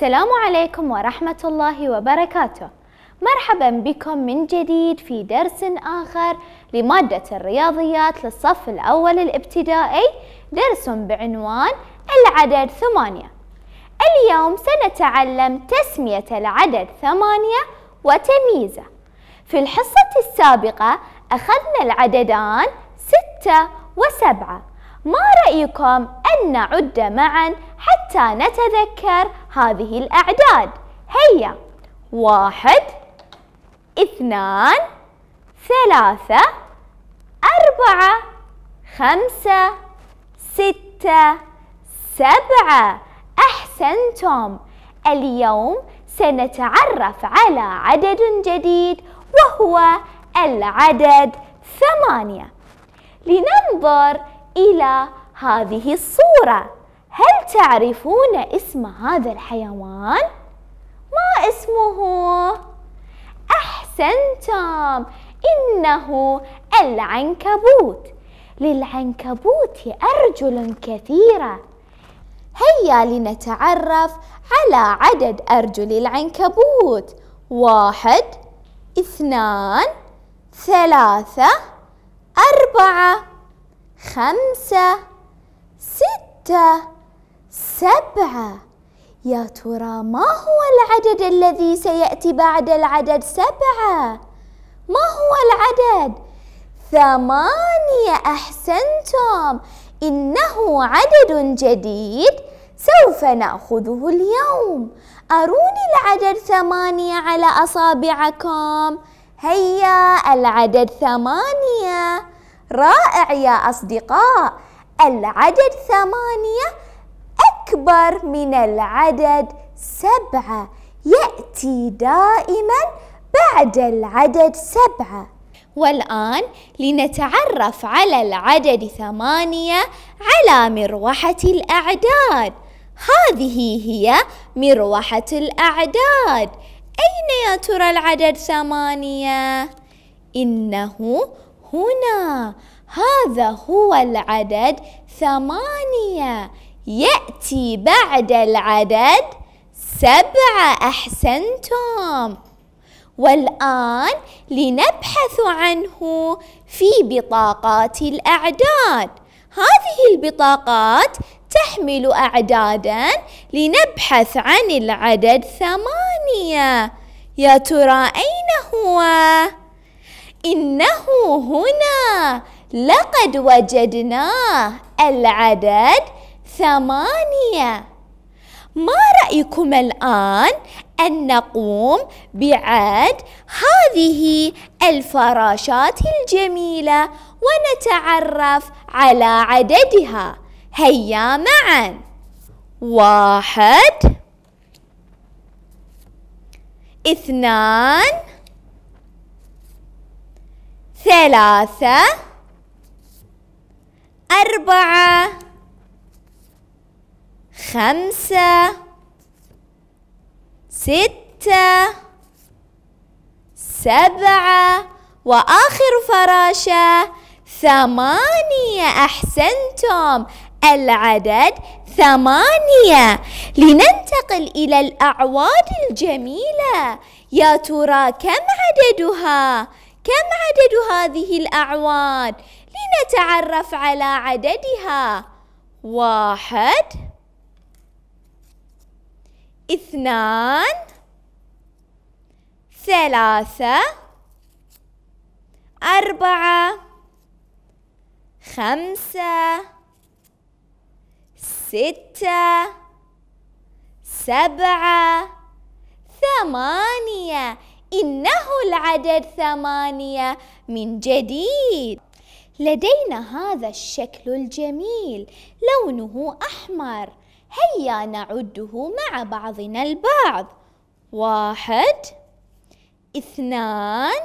السلام عليكم ورحمة الله وبركاته. مرحبا بكم من جديد في درس آخر لمادة الرياضيات للصف الأول الابتدائي، درس بعنوان العدد ثمانية. اليوم سنتعلم تسمية العدد ثمانية وتمييزه. في الحصة السابقة أخذنا العددان ستة وسبعة. ما رأيكم أن نعد معا حتى نتذكر هذه الأعداد؟ هيا. واحد اثنان ثلاثة أربعة خمسة ستة سبعة. أحسنتم. اليوم سنتعرف على عدد جديد وهو العدد ثمانية. لننظر إلى هذه الصورة. هل تعرفون اسم هذا الحيوان؟ ما اسمه؟ أحسنتم. إنه العنكبوت. للعنكبوت أرجل كثيرة. هيا لنتعرف على عدد أرجل العنكبوت. واحد اثنان ثلاثة أربعة. خمسة ستة سبعة. يا ترى ما هو العدد الذي سيأتي بعد العدد سبعة؟ ما هو العدد؟ ثمانية أحسنتم. إنه عدد جديد سوف نأخذه اليوم. أروني العدد ثمانية على أصابعكم. هيا العدد ثمانية. رائع يا أصدقاء. العدد ثمانية أكبر من العدد سبعة. يأتي دائما بعد العدد سبعة. والآن لنتعرف على العدد ثمانية على مروحة الأعداد. هذه هي مروحة الأعداد. أين يا ترى العدد ثمانية؟ إنه هنا. هذا هو العدد ثمانية. يأتي بعد العدد سبعة. أحسنتم. والآن لنبحث عنه في بطاقات الأعداد. هذه البطاقات تحمل أعدادا لنبحث عن العدد ثمانية. يا ترى أين هو؟ إنه هنا. لقد وجدناه العدد ثمانية. ما رأيكم الآن أن نقوم بعد هذه الفراشات الجميلة ونتعرف على عددها؟ هيا معا. واحد اثنان ثلاثة أربعة خمسة ستة سبعة وآخر فراشة ثمانية. أحسنتم. العدد ثمانية. لننتقل إلى الأعواد الجميلة. يا ترى كم عددها؟ كم عدد هذه الأعواد؟ لنتعرف على عددها واحد اثنان ثلاثة أربعة خمسة ستة سبعة ثمانية إنه العدد ثمانية من جديد. لدينا هذا الشكل الجميل لونه أحمر. هيا نعده مع بعضنا البعض. واحد اثنان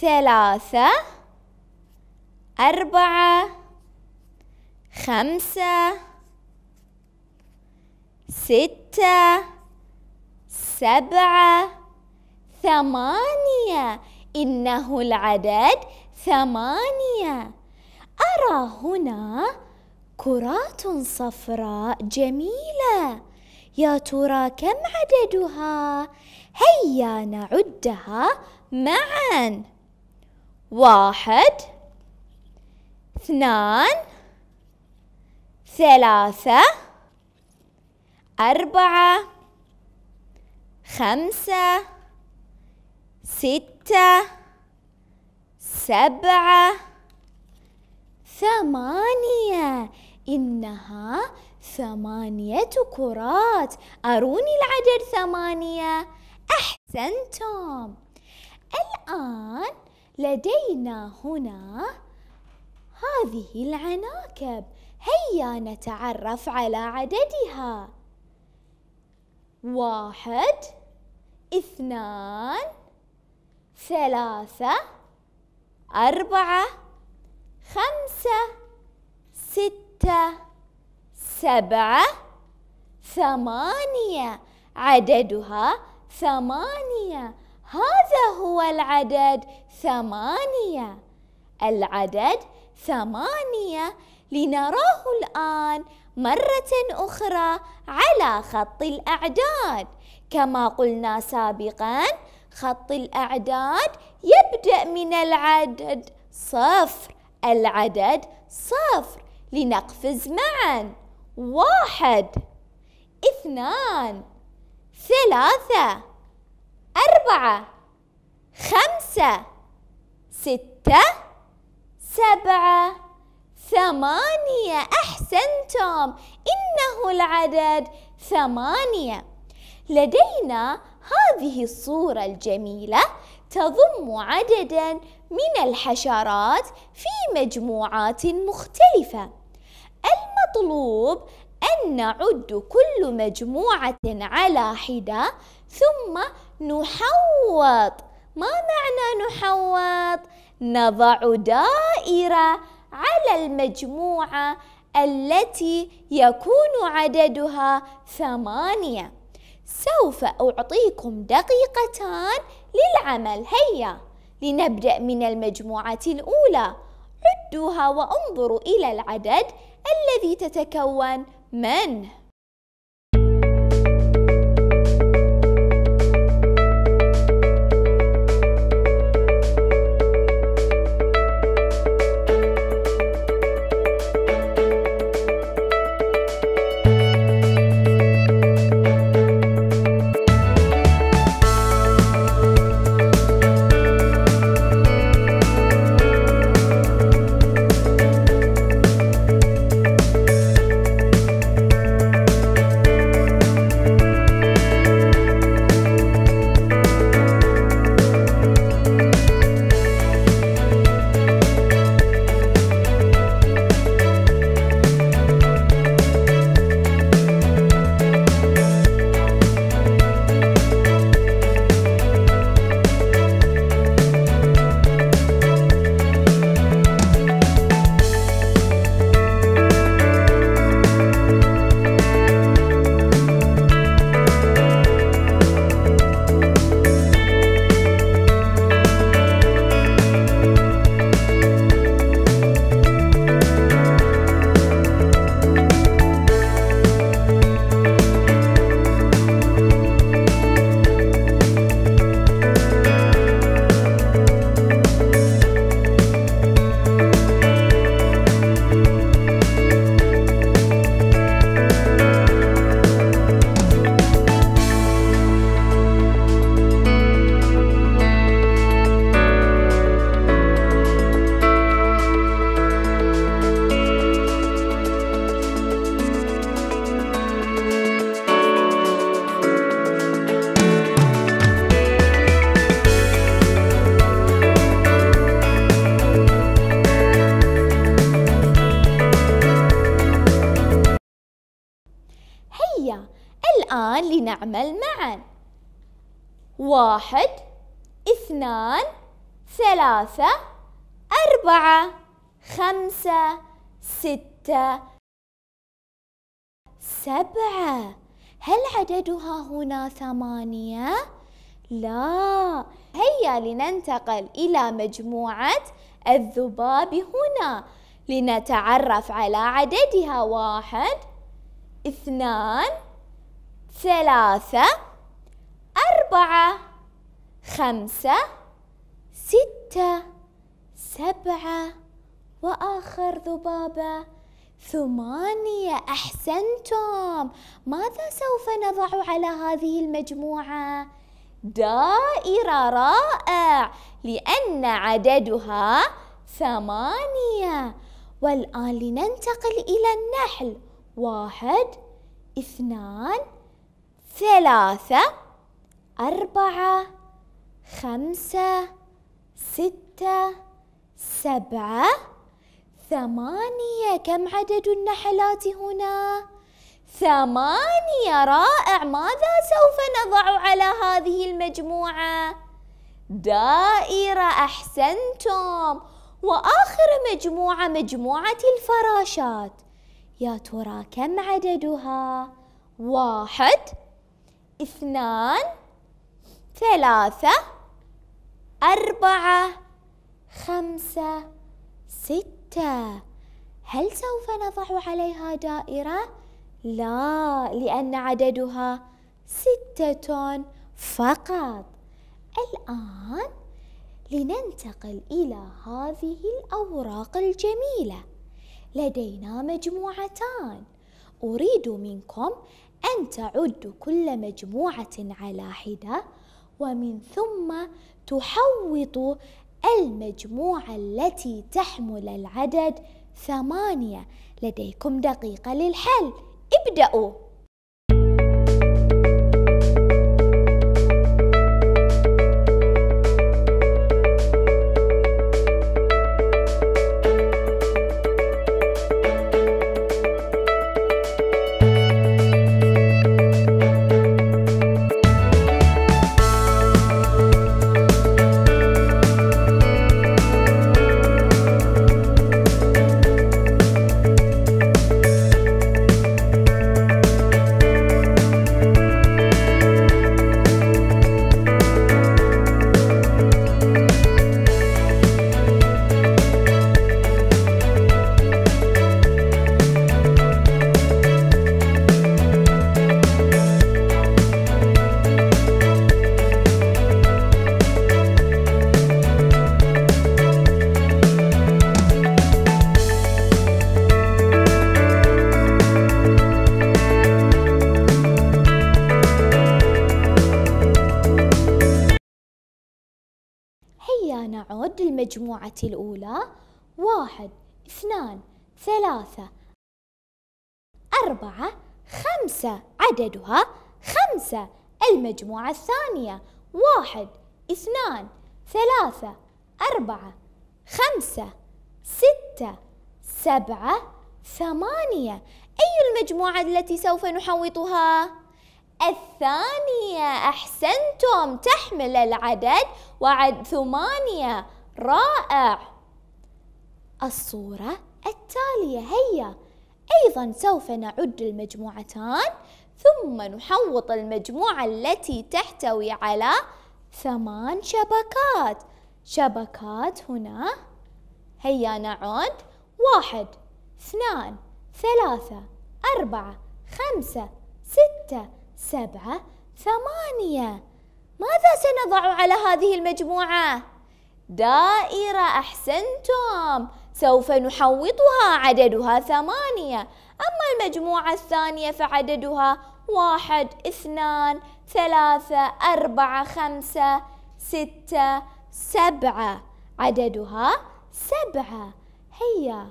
ثلاثة أربعة خمسة ستة سبعة ثمانية. إنه العدد ثمانية. أرى هنا كرات صفراء جميلة. يا ترى كم عددها؟ هيا نعدها معا. واحد اثنان ثلاثة أربعة خمسة. ستة سبعة ثمانية. إنها ثمانية كرات. أروني العدد ثمانية. أحسنتم. الآن لدينا هنا هذه العناكب. هيا نتعرف على عددها. واحد اثنان ثلاثة أربعة خمسة ستة سبعة ثمانية. عددها ثمانية. هذا هو العدد ثمانية. العدد ثمانية. لنراه الآن مرة أخرى على خط الأعداد. كما قلنا سابقا خط الأعداد يبدأ من العدد صفر العدد صفر. لنقفز معا. واحد اثنان ثلاثة أربعة خمسة ستة سبعة. ثمانية. أحسنتم. إنه العدد ثمانية. لدينا هذه الصورة الجميلة تضم عددا من الحشرات في مجموعات مختلفة. المطلوب أن نعد كل مجموعة على حدة ثم نحوط. ما معنى نحوط؟ نضع دائرة على المجموعة التي يكون عددها ثمانية. سوف أعطيكم دقيقتان للعمل. هيا لنبدأ من المجموعة الأولى. عدوها وانظروا إلى العدد الذي تتكون منه. واحد اثنان ثلاثة أربعة خمسة ستة سبعة. هل عددها هنا ثمانية؟ لا. هيا لننتقل إلى مجموعة الذباب هنا. لنتعرف على عددها. واحد اثنان ثلاثة أربعة خمسة ستة سبعة وآخر ذبابة. ثمانية أحسنتم. ماذا سوف نضع على هذه المجموعة؟ دائرة رائع لأن عددها ثمانية. والآن لننتقل إلى النحل. واحد اثنان ثلاثة. أربعة خمسة ستة سبعة. ثمانية. كم عدد النحلات هنا؟ ثمانية. رائع. ماذا سوف نضع على هذه المجموعة؟ دائرة. أحسنتم. وآخر مجموعة مجموعة الفراشات. يا ترى كم عددها؟ واحد اثنان ثلاثة أربعة خمسة ستة. هل سوف نضع عليها دائرة؟ لا لأن عددها ستة فقط. الآن لننتقل إلى هذه الأوراق الجميلة. لدينا مجموعتان. أريد منكم أن تعدوا كل مجموعة على حدة ومن ثم تحوطوا المجموعة التي تحمل العدد ثمانية. لديكم دقيقة للحل. ابدأوا. المجموعة الأولى واحد اثنان ثلاثة أربعة خمسة عددها خمسة. المجموعة الثانية واحد اثنان ثلاثة أربعة خمسة ستة سبعة ثمانية. أي المجموعة التي سوف نحوطها؟ الثانية أحسنتم تحمل العدد. وعد ثمانية. رائع. الصورة التالية هيا أيضا سوف نعد المجموعتان ثم نحوط المجموعة التي تحتوي على ثمان شبكات. شبكات هنا هيا نعد واحد اثنان ثلاثة أربعة خمسة ستة سبعة ثمانية. ماذا سنضع على هذه المجموعة؟ دائرة أحسنتم. سوف نحوطها عددها ثمانية. أما المجموعة الثانية فعددها واحد اثنان ثلاثة أربعة خمسة ستة سبعة. عددها سبعة. هيا.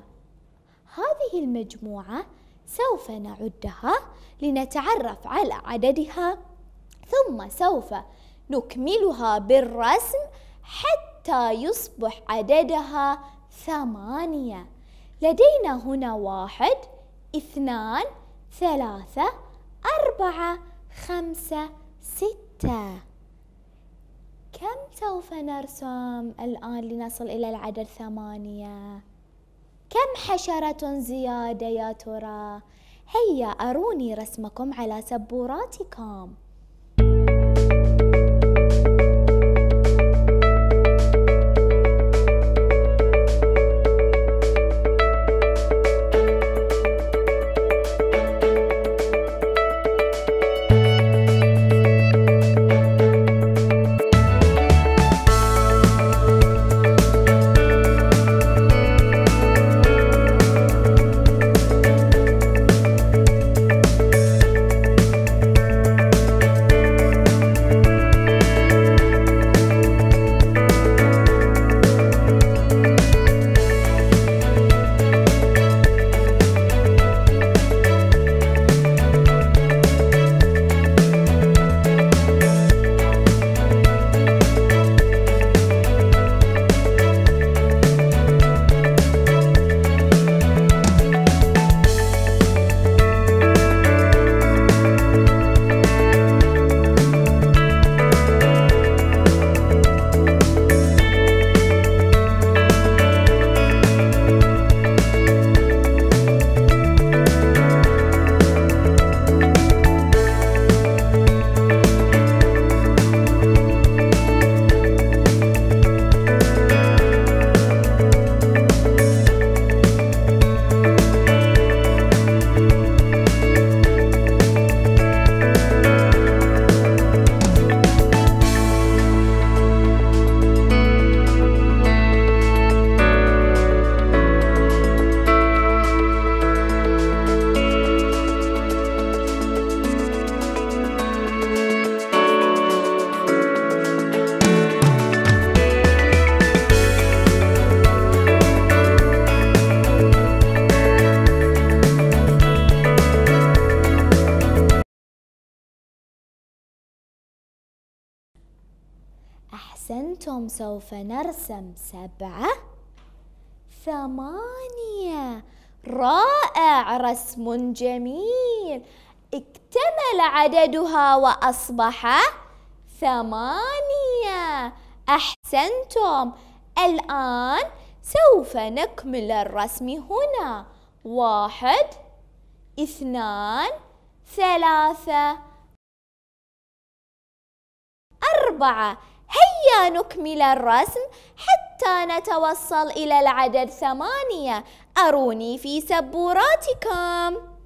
هذه المجموعة سوف نعدها لنتعرف على عددها ثم سوف نكملها بالرسم حتى يصبح عددها ثمانية لدينا هنا واحد اثنان ثلاثة أربعة خمسة ستة كم سوف نرسم الآن لنصل إلى العدد ثمانية؟ كم حشرة زيادة يا ترى؟ هيا أروني رسمكم على سبوراتكم أحسنتم سوف نرسم سبعة ثمانية. رائع رسم جميل. اكتمل عددها وأصبح ثمانية. أحسنتم. الآن سوف نكمل الرسم هنا. واحد اثنان ثلاثة أربعة. نكمل الرسم حتى نتوصل إلى العدد ثمانية. أروني في سبوراتكم.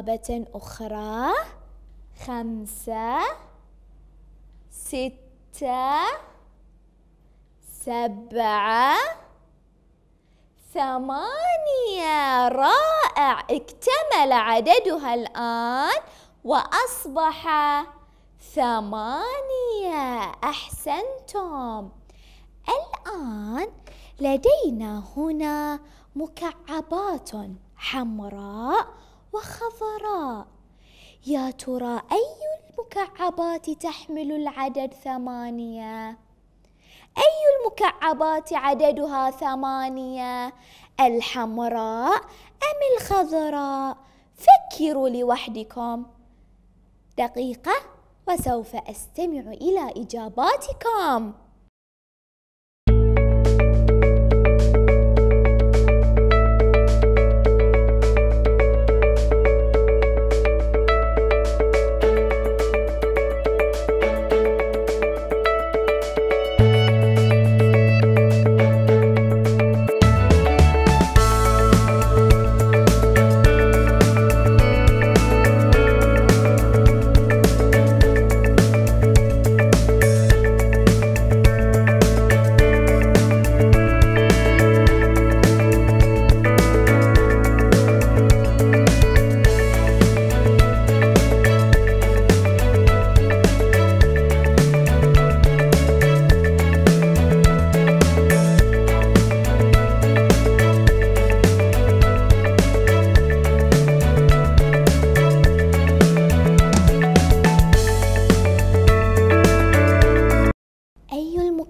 ذبابة أخرى خمسة ستة سبعة ثمانية. رائع. اكتمل عددها الآن وأصبح ثمانية. أحسنتم. الآن لدينا هنا مكعبات حمراء وخضراء يا ترى أي المكعبات تحمل العدد ثمانية؟ أي المكعبات عددها ثمانية؟ الحمراء أم الخضراء؟ فكروا لوحدكم دقيقة وسوف أستمع إلى إجاباتكم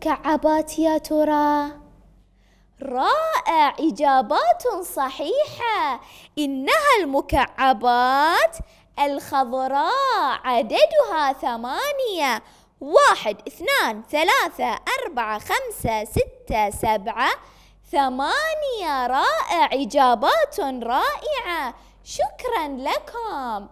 المكعبات يا ترى؟ رائع إجابات صحيحة. إنها المكعبات الخضراء عددها ثمانية. واحد اثنان ثلاثة أربعة خمسة ستة سبعة ثمانية. رائع إجابات رائعة. شكرا لكم.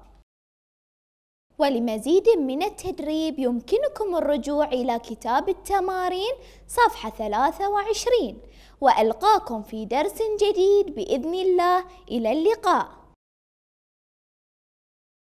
ولمزيد من التدريب يمكنكم الرجوع إلى كتاب التمارين صفحة 23 وألقاكم في درس جديد بإذن الله. إلى اللقاء.